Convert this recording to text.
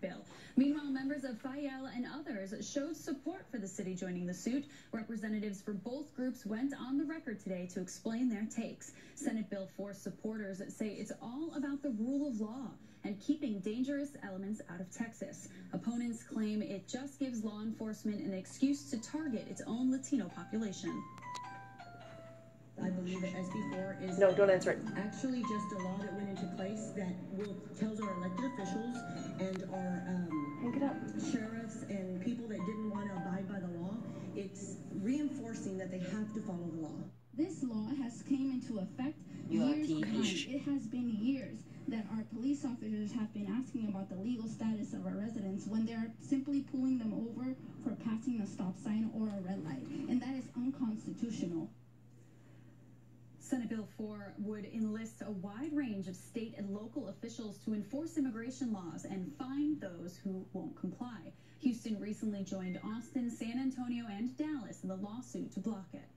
Bill. Meanwhile, members of FIEL and others showed support for the city joining the suit. Representatives for both groups went on the record today to explain their takes. Senate Bill 4 supporters say it's all about the rule of law and keeping dangerous elements out of Texas. Opponents claim it just gives law enforcement an excuse to target its own Latino population. I believe that SB4 is No, don't answer it. actually just a law that went into place that will tells our elected reinforcing that they have to follow the law. This law has came into effect You years TV. behind. It has been years that our police officers have been asking about the legal status of our residents when they're simply pulling them over for passing a stop sign or a red light, and that is unconstitutional. Senate Bill 4 would enlist a wide range of state and local officials to enforce immigration laws and fine those who won't comply. Houston recently joined Austin, San Antonio, and Dallas in the lawsuit to block it.